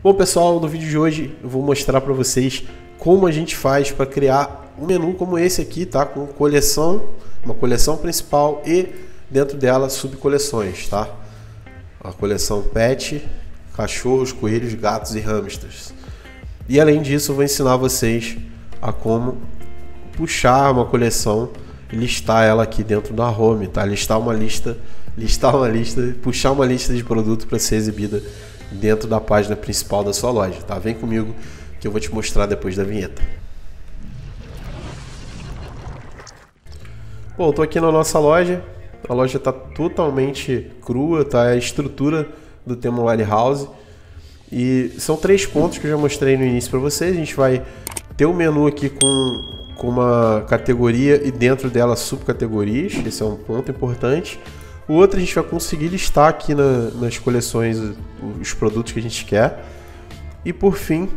Bom pessoal, no vídeo de hoje eu vou mostrar para vocês como a gente faz para criar um menu como esse aqui, tá? Com coleção, uma coleção principal e dentro dela subcoleções, tá? A coleção pet, cachorros, coelhos, gatos e hamsters. E além disso, eu vou ensinar vocês a como puxar uma coleção e listar ela aqui dentro da home, tá? Listar uma lista, listar uma lista, puxar uma lista de produto para ser exibida dentro da página principal da sua loja, tá? Vem comigo que eu vou te mostrar depois da vinheta. Bom, estou aqui na nossa loja. A loja está totalmente crua, tá? É a estrutura do tema Warehouse. E são três pontos que eu já mostrei no início para vocês. A gente vai ter um menu aqui com, com uma categoria e dentro dela subcategorias. Esse é um ponto importante. O outro a gente vai conseguir listar aqui na, nas coleções os produtos que a gente quer. E por fim,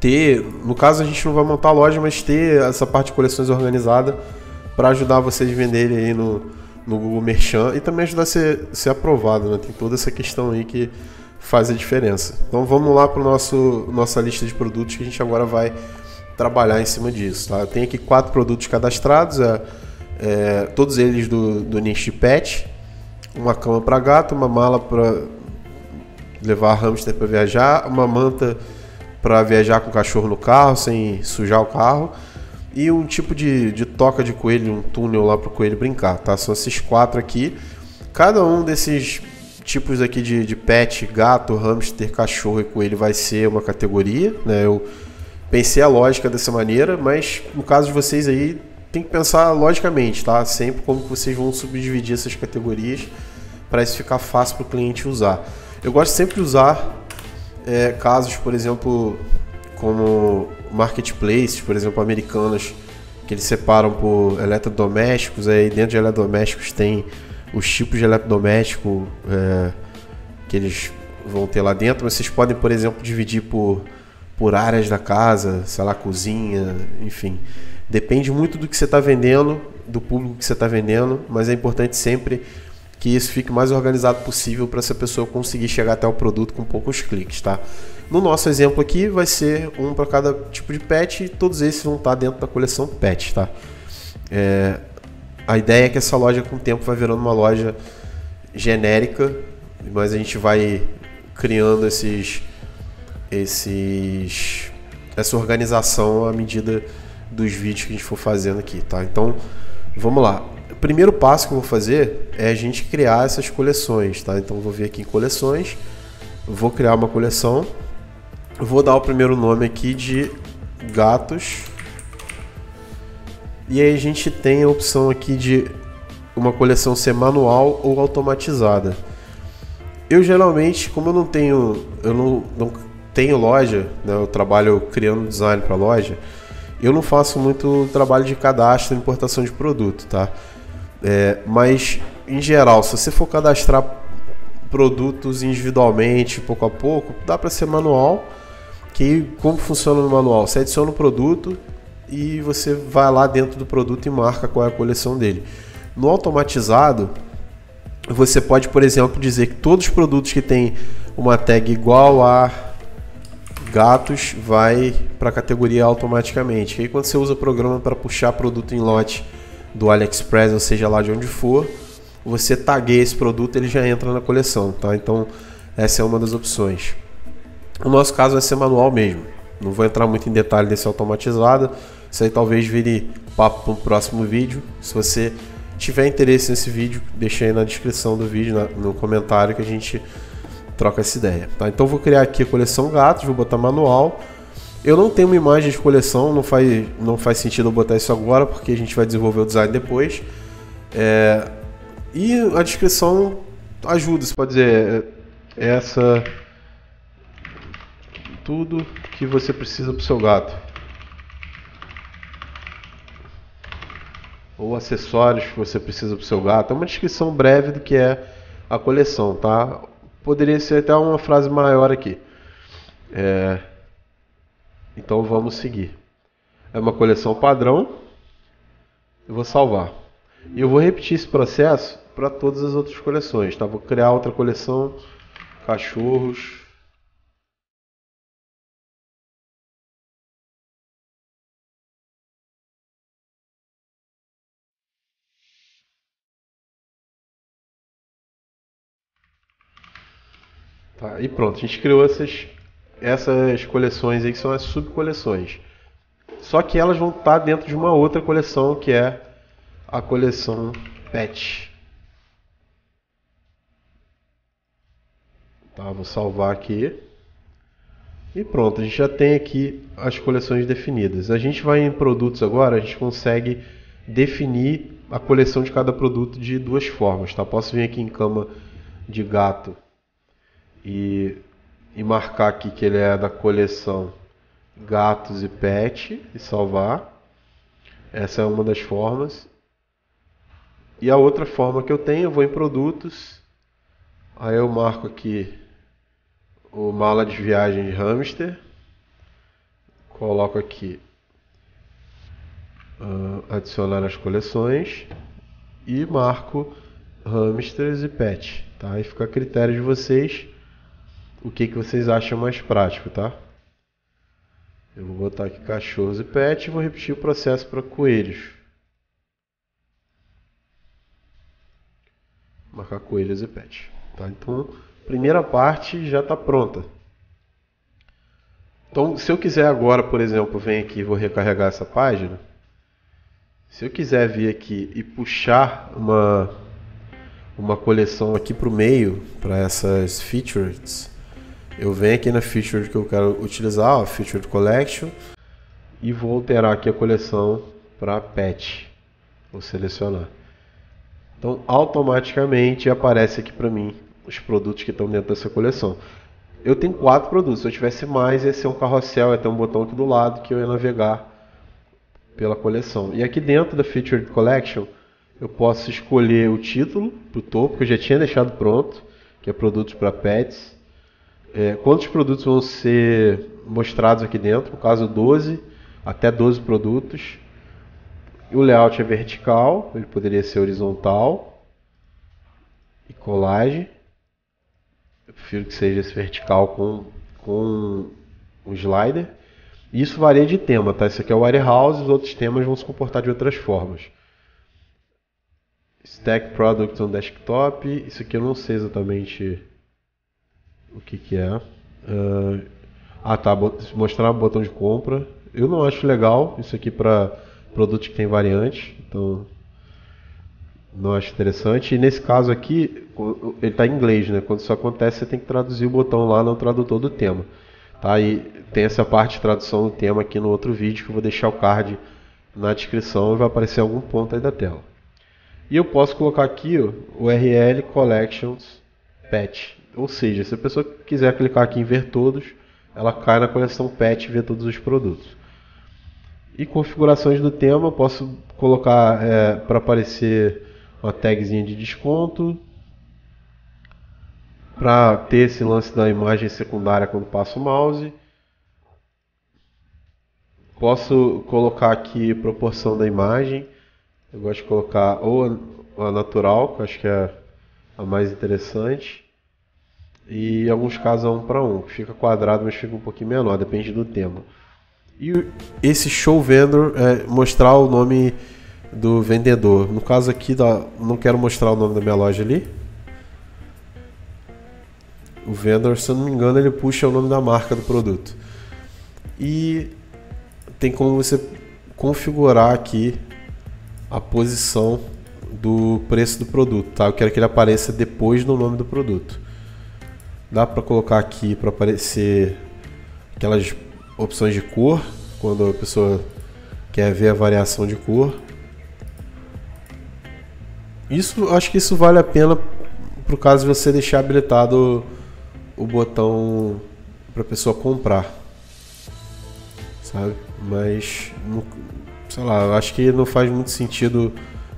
ter, no caso a gente não vai montar a loja, mas ter essa parte de coleções organizada para ajudar vocês a venderem aí no, no Google Merchant e também ajudar a ser, ser aprovado, né? Tem toda essa questão aí que faz a diferença. Então vamos lá para nosso nossa lista de produtos que a gente agora vai trabalhar em cima disso, tá? Eu tenho aqui quatro produtos cadastrados, é, é, todos eles do, do nicho de pet, uma cama para gato, uma mala para levar hamster para viajar, uma manta para viajar com o cachorro no carro sem sujar o carro e um tipo de, de toca de coelho, um túnel lá para o coelho brincar, tá? São esses quatro aqui. Cada um desses tipos aqui de, de pet, gato, hamster, cachorro e coelho vai ser uma categoria, né? Eu pensei a lógica dessa maneira, mas no caso de vocês aí tem que pensar logicamente, tá? Sempre como que vocês vão subdividir essas categorias para isso ficar fácil para o cliente usar. Eu gosto sempre de usar é, casos, por exemplo, como marketplaces, por exemplo, americanas, que eles separam por eletrodomésticos, aí dentro de eletrodomésticos tem os tipos de eletrodoméstico é, que eles vão ter lá dentro, mas vocês podem, por exemplo, dividir por, por áreas da casa, sei lá, cozinha, enfim. Depende muito do que você está vendendo, do público que você está vendendo, mas é importante sempre que isso fique mais organizado possível para essa pessoa conseguir chegar até o produto com poucos cliques, tá? No nosso exemplo aqui vai ser um para cada tipo de pet e todos esses vão estar tá dentro da coleção pet, tá? É, a ideia é que essa loja com o tempo vai virando uma loja genérica, mas a gente vai criando esses esses essa organização à medida dos vídeos que a gente for fazendo aqui, tá? Então, vamos lá. O primeiro passo que eu vou fazer é a gente criar essas coleções, tá? Então, vou vir aqui em coleções, vou criar uma coleção, vou dar o primeiro nome aqui de gatos. E aí a gente tem a opção aqui de uma coleção ser manual ou automatizada. Eu geralmente, como eu não tenho, eu não, não tenho loja, né? eu trabalho criando design para loja, eu não faço muito trabalho de cadastro importação de produto, tá? É, mas, em geral, se você for cadastrar produtos individualmente, pouco a pouco, dá para ser manual. Que como funciona no manual? Você adiciona o produto e você vai lá dentro do produto e marca qual é a coleção dele. No automatizado, você pode, por exemplo, dizer que todos os produtos que têm uma tag igual a gatos vai para a categoria automaticamente. E aí quando você usa o programa para puxar produto em lote do AliExpress, ou seja lá de onde for, você tagueia esse produto, ele já entra na coleção, tá? Então essa é uma das opções. O nosso caso vai ser manual mesmo. Não vou entrar muito em detalhe desse automatizado. Isso aí talvez vire papo para um próximo vídeo. Se você tiver interesse nesse vídeo, deixa aí na descrição do vídeo, no comentário que a gente troca essa ideia. Tá? Então vou criar aqui a coleção gatos, vou botar manual. Eu não tenho uma imagem de coleção, não faz, não faz sentido eu botar isso agora, porque a gente vai desenvolver o design depois. É, e a descrição ajuda, você pode dizer é, essa tudo que você precisa para o seu gato. Ou acessórios que você precisa para o seu gato. É uma descrição breve do que é a coleção, tá? Poderia ser até uma frase maior aqui. É... Então vamos seguir. É uma coleção padrão. Eu vou salvar. E eu vou repetir esse processo para todas as outras coleções. Tá? Vou criar outra coleção. Cachorros. Tá, e pronto, a gente criou essas, essas coleções aí que são as subcoleções. Só que elas vão estar dentro de uma outra coleção que é a coleção Pet. Tá, vou salvar aqui. E pronto, a gente já tem aqui as coleções definidas. A gente vai em produtos agora, a gente consegue definir a coleção de cada produto de duas formas. Tá? Posso vir aqui em cama de gato e, e marcar aqui que ele é da coleção gatos e pet e salvar. Essa é uma das formas. E a outra forma que eu tenho, eu vou em produtos, aí eu marco aqui o mala de viagem de hamster. Coloco aqui uh, adicionar as coleções e marco hamsters e pet, tá? E fica a critério de vocês o que, que vocês acham mais prático, tá? Eu vou botar aqui cachorros e pet e vou repetir o processo para coelhos. Marcar coelhos e pet, tá? Então, primeira parte já está pronta. Então, se eu quiser agora, por exemplo, vem aqui e vou recarregar essa página. Se eu quiser vir aqui e puxar uma, uma coleção aqui para o meio, para essas features, eu venho aqui na feature que eu quero utilizar, ó, Featured Collection, e vou alterar aqui a coleção para pet. Vou selecionar. Então, automaticamente aparece aqui para mim os produtos que estão dentro dessa coleção. Eu tenho quatro produtos. Se eu tivesse mais, ia ser um carrossel, ia ter um botão aqui do lado que eu ia navegar pela coleção. E aqui dentro da Featured Collection, eu posso escolher o título para o topo, que eu já tinha deixado pronto, que é produtos para pets. É, quantos produtos vão ser mostrados aqui dentro? No caso, 12, até 12 produtos. O layout é vertical, ele poderia ser horizontal. E colagem. Eu prefiro que seja esse vertical com, com um slider. Isso varia de tema, tá? Esse aqui é o Warehouse, os outros temas vão se comportar de outras formas. Stack Product on Desktop, isso aqui eu não sei exatamente o que, que é. Uh, ah tá, mostrar o botão de compra. Eu não acho legal isso aqui para produtos que tem variante, então não acho interessante. E nesse caso aqui, ele está em inglês, né? Quando isso acontece, você tem que traduzir o botão lá no tradutor do tema. Tá? E tem essa parte de tradução do tema aqui no outro vídeo que eu vou deixar o card na descrição e vai aparecer algum ponto aí da tela. E eu posso colocar aqui o URL Collections Pet. Ou seja, se a pessoa quiser clicar aqui em ver todos, ela cai na coleção Pet e vê todos os produtos. E configurações do tema, posso colocar é, para aparecer uma tagzinha de desconto, para ter esse lance da imagem secundária quando passo o mouse. Posso colocar aqui proporção da imagem. Eu gosto de colocar ou a natural, que acho que é a mais interessante. E em alguns casos a um para um, que fica quadrado, mas fica um pouquinho menor, depende do tema. E esse show vendor é mostrar o nome do vendedor. No caso aqui, não quero mostrar o nome da minha loja ali, o vendor, se eu não me engano, ele puxa o nome da marca do produto. E tem como você configurar aqui a posição do preço do produto, tá? Eu quero que ele apareça depois do nome do produto. Dá para colocar aqui para aparecer aquelas opções de cor, quando a pessoa quer ver a variação de cor. Isso, acho que isso vale a pena pro caso de você deixar habilitado o botão para a pessoa comprar, sabe? Mas, sei lá, acho que não faz muito sentido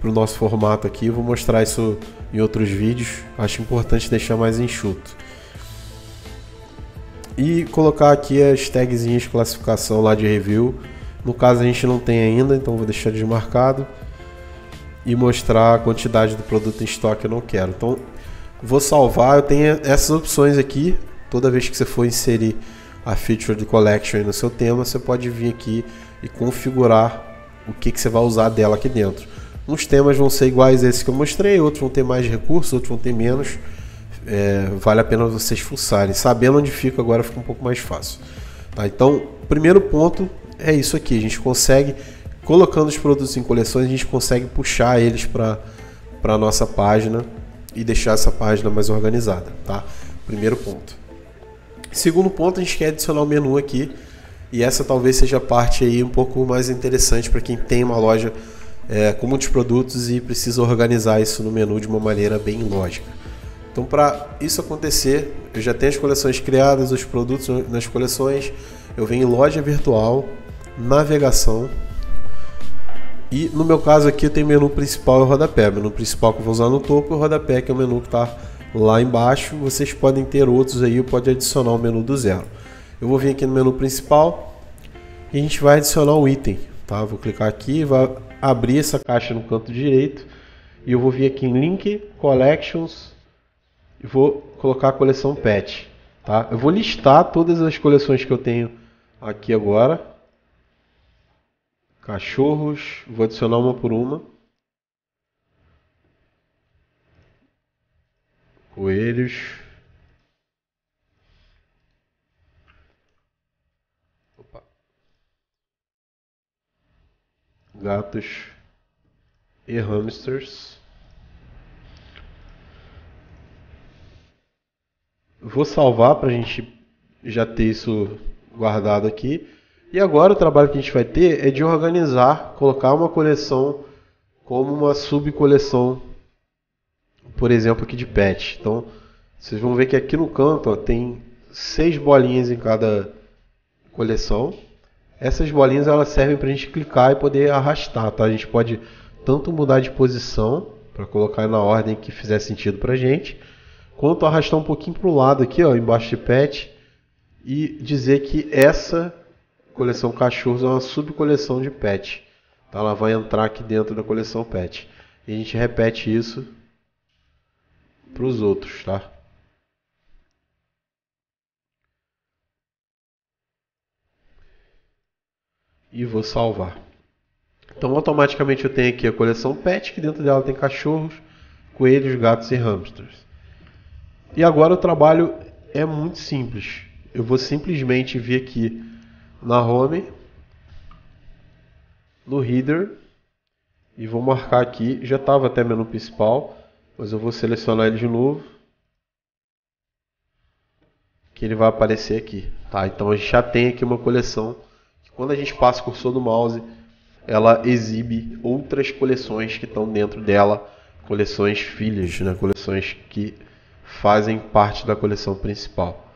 para o nosso formato aqui. Vou mostrar isso em outros vídeos. Acho importante deixar mais enxuto. E colocar aqui as tagzinhas de classificação lá de review. No caso a gente não tem ainda, então vou deixar desmarcado. E mostrar a quantidade do produto em estoque eu não quero. Então vou salvar, eu tenho essas opções aqui. Toda vez que você for inserir a feature de collection no seu tema, você pode vir aqui e configurar o que, que você vai usar dela aqui dentro. Uns temas vão ser iguais a esses que eu mostrei, outros vão ter mais recursos, outros vão ter menos. É, vale a pena vocês fuçarem. Sabendo onde fica agora fica um pouco mais fácil. Tá? Então, primeiro ponto é isso aqui. A gente consegue, colocando os produtos em coleções, a gente consegue puxar eles para a nossa página e deixar essa página mais organizada. Tá? Primeiro ponto. Segundo ponto, a gente quer adicionar o um menu aqui. E essa talvez seja a parte aí um pouco mais interessante para quem tem uma loja é, com muitos produtos e precisa organizar isso no menu de uma maneira bem lógica. Então, para isso acontecer, eu já tenho as coleções criadas, os produtos nas coleções, eu venho em loja virtual, navegação e no meu caso aqui tenho menu principal e rodapé. O menu principal que eu vou usar no topo e o rodapé que é o menu que está lá embaixo. Vocês podem ter outros aí, pode adicionar o menu do zero. Eu vou vir aqui no menu principal e a gente vai adicionar um item, tá? Vou clicar aqui, vai abrir essa caixa no canto direito e eu vou vir aqui em Link, Collections e vou colocar a coleção Pet, tá? Eu vou listar todas as coleções que eu tenho aqui agora. Cachorros, vou adicionar uma por uma. Coelhos. Gatos e hamsters. Vou salvar para a gente já ter isso guardado aqui. E agora o trabalho que a gente vai ter é de organizar, colocar uma coleção como uma subcoleção, por exemplo, aqui de pet. Então, vocês vão ver que aqui no canto ó, tem seis bolinhas em cada coleção. Essas bolinhas elas servem para a gente clicar e poder arrastar. Tá? A gente pode tanto mudar de posição para colocar na ordem que fizer sentido para a gente, quanto arrastar um pouquinho para o lado aqui, ó, embaixo de pet, e dizer que essa coleção cachorros é uma subcoleção de pet. Tá? Ela vai entrar aqui dentro da coleção pet. E a gente repete isso para os outros, tá? E vou salvar. Então automaticamente eu tenho aqui a coleção pet, que dentro dela tem cachorros, coelhos, gatos e hamsters. E agora o trabalho é muito simples. Eu vou simplesmente vir aqui na home, no header e vou marcar aqui, já estava até menu principal, mas eu vou selecionar ele de novo, que ele vai aparecer aqui, tá? Então a gente já tem aqui uma coleção, que quando a gente passa o cursor do mouse, ela exibe outras coleções que estão dentro dela, coleções filhas, né? coleções que fazem parte da coleção principal.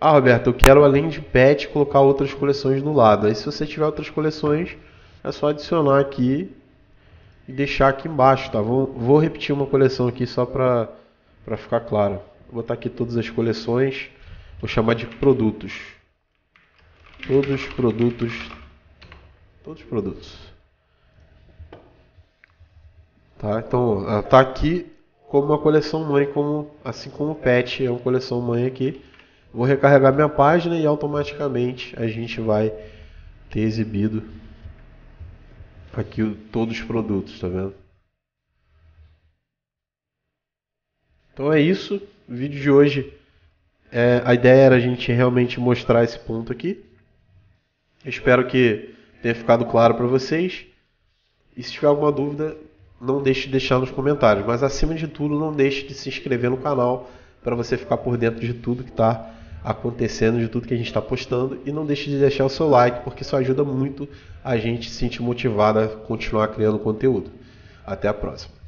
Ah, Roberto, eu quero além de pet colocar outras coleções no lado. Aí se você tiver outras coleções, é só adicionar aqui e deixar aqui embaixo, tá? Vou, vou repetir uma coleção aqui só para ficar claro. Vou botar aqui todas as coleções, vou chamar de produtos. Todos os produtos, todos os produtos. Tá? Então, tá aqui como uma coleção mãe, como assim como o pet é uma coleção mãe aqui. Vou recarregar minha página e automaticamente a gente vai ter exibido aqui todos os produtos, tá vendo? Então é isso. O vídeo de hoje, é, a ideia era a gente realmente mostrar esse ponto aqui. Espero que tenha ficado claro para vocês. E se tiver alguma dúvida, não deixe de deixar nos comentários. Mas acima de tudo, não deixe de se inscrever no canal para você ficar por dentro de tudo que está acontecendo, de tudo que a gente está postando. E não deixe de deixar o seu like, porque isso ajuda muito a gente se sentir motivado a continuar criando conteúdo. Até a próxima.